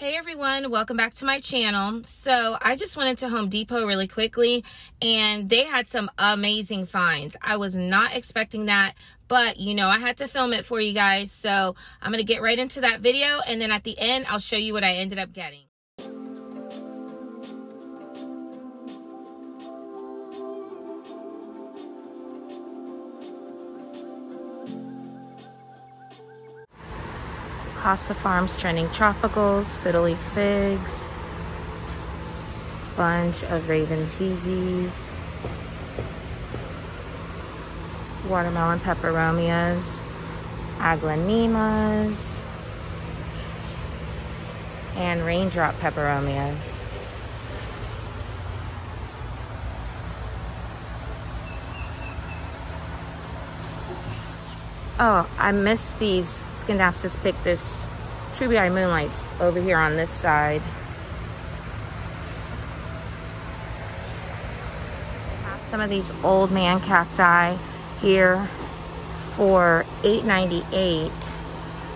Hey everyone, welcome back to my channel. So I just went into Home Depot really quickly and they had some amazing finds. I was not expecting that, but you know, I had to film it for you guys. So I'm going to get right into that video and then at the end, I'll show you what I ended up getting. Costa Farms Trending Tropicals, Fiddly Figs, bunch of Raven ZZs, Watermelon Peperomias, Aglaonemas, and Raindrop Peperomias. Oh, I missed these. Scindapsus picked this Eye Moonlights over here on this side. Some of these old man cacti here for $8.98.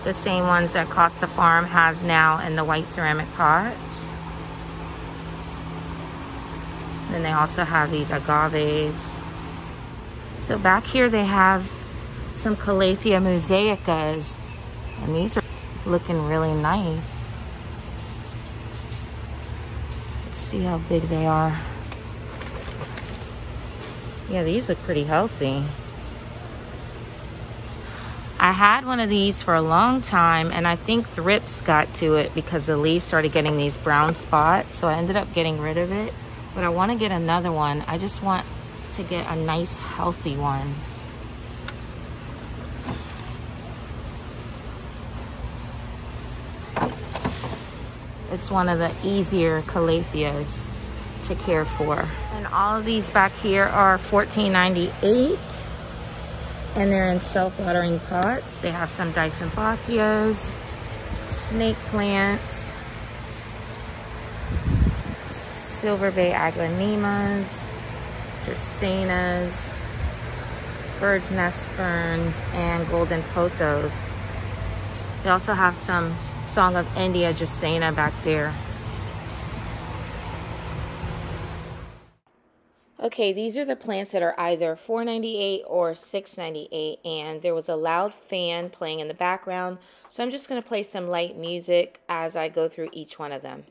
The same ones that Costa Farm has now in the white ceramic pots. Then they also have these agaves. So back here they have some Calathea musaicas. And these are looking really nice. Let's see how big they are. Yeah, these look pretty healthy. I had one of these for a long time and I think thrips got to it because the leaves started getting these brown spots. So I ended up getting rid of it. But I want to get another one. I just want to get a nice healthy one. It's one of the easier calatheas to care for. And all of these back here are $14.98 and they're in self-watering pots. They have some Dieffenbachias, snake plants, Silver Bay Aglaonemas, Dracaenas, bird's nest ferns, and golden pothos. They also have some Song of India Dracaena back there. Okay, these are the plants that are either $4.98 or $6.98 and there was a loud fan playing in the background. So I'm just going to play some light music as I go through each one of them.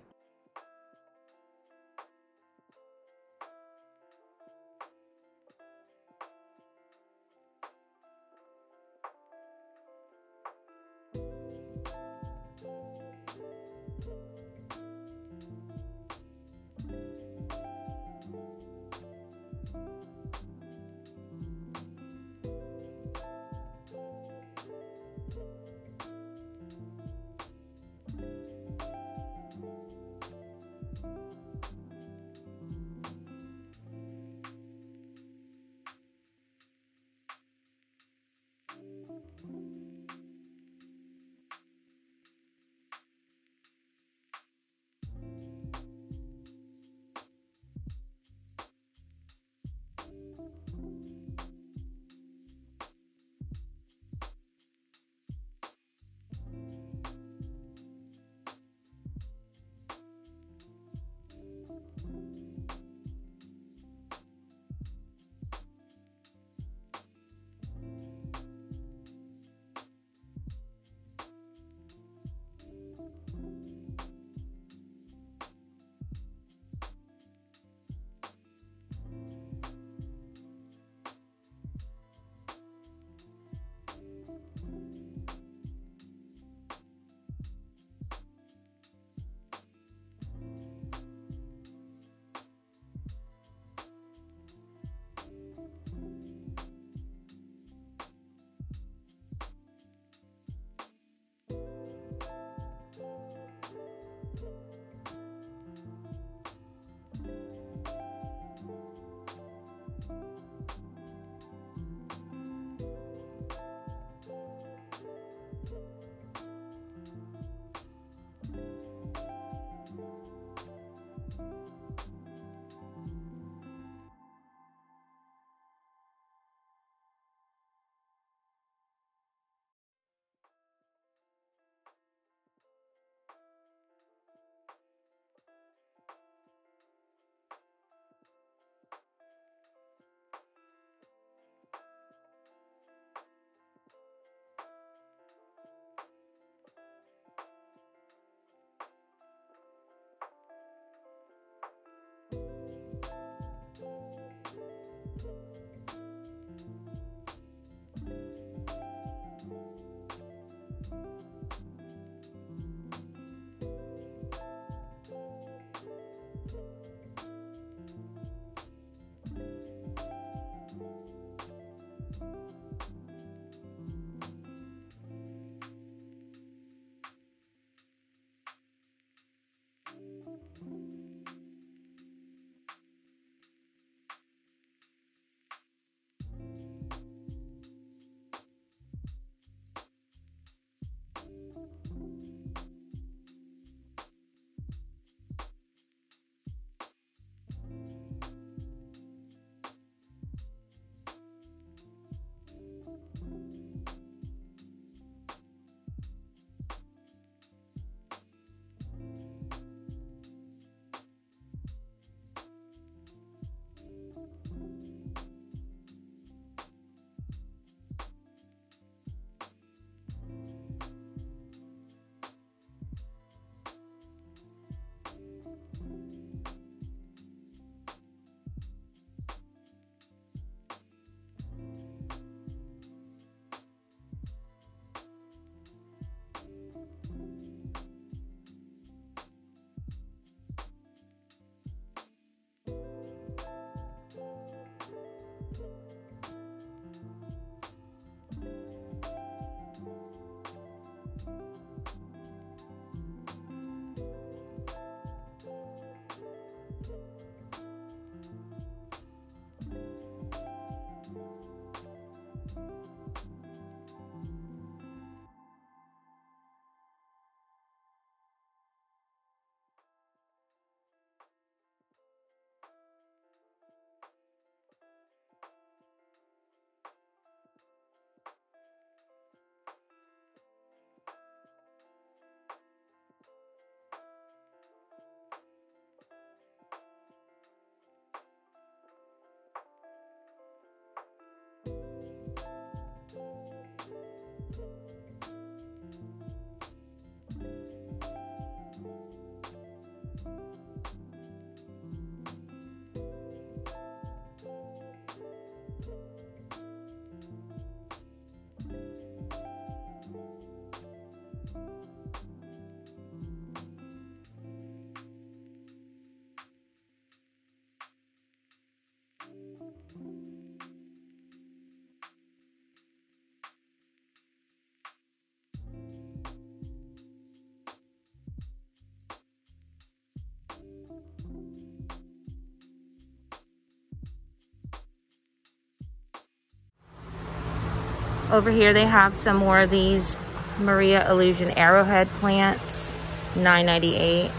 Over here they have some more of these Maria Illusion Arrowhead plants, 9.98.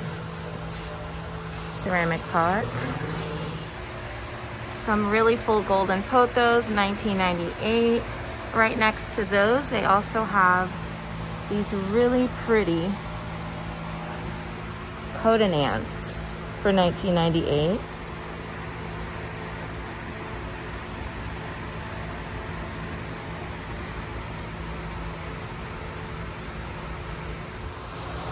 Ceramic pots. Some really full golden pothos, 19.98. Right next to those, they also have these really pretty Codonants for 19.98.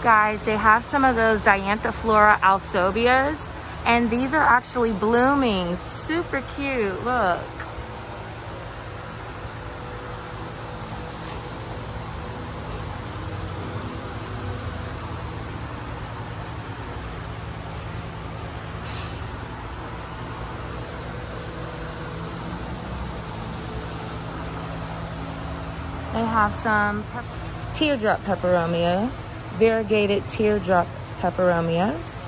Guys, they have some of those Dianthiflora alsobias, and these are actually blooming. Super cute, look. They have some teardrop peperomia variegated teardrop peperomias.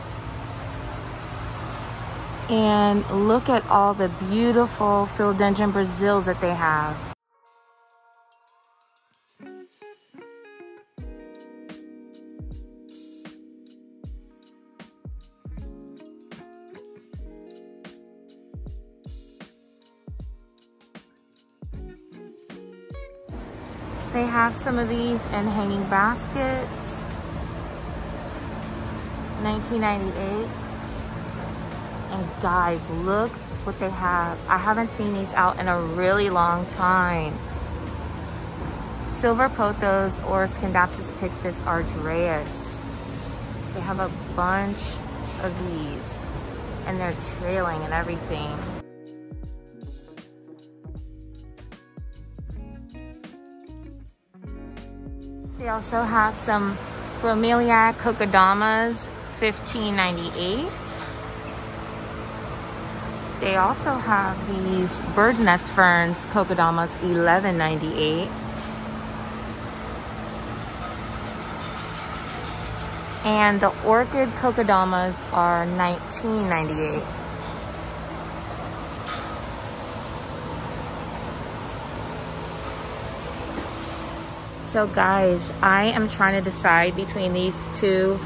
And look at all the beautiful philodendron Brasils that they have. They have some of these in hanging baskets. 1998 and guys look what they have. I haven't seen these out in a really long time. Silver pothos or scindapsus pictus argyraeus they have a bunch of these and they're trailing and everything. They also have some bromeliad kokedamas 15.98. They also have these bird's nest ferns, kokedamas, 11.98. And the orchid kokedamas are $19.98. So guys, I am trying to decide between these two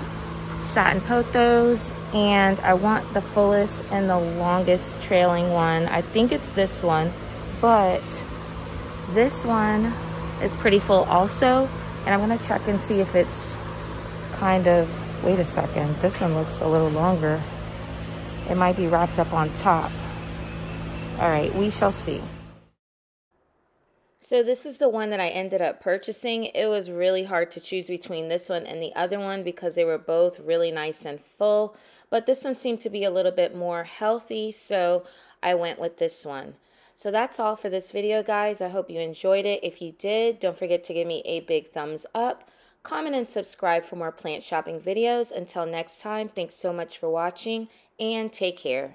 satin pothos and I want the fullest and the longest trailing one. I think it's this one, but this one is pretty full also. And I'm gonna check and see if it's kind of, wait a second, this one looks a little longer. It might be wrapped up on top. All right, we shall see. So this is the one that I ended up purchasing. It was really hard to choose between this one and the other one because they were both really nice and full. But this one seemed to be a little bit more healthy, so I went with this one. So that's all for this video, guys. I hope you enjoyed it. If you did, don't forget to give me a big thumbs up. Comment and subscribe for more plant shopping videos. Until next time, thanks so much for watching and take care.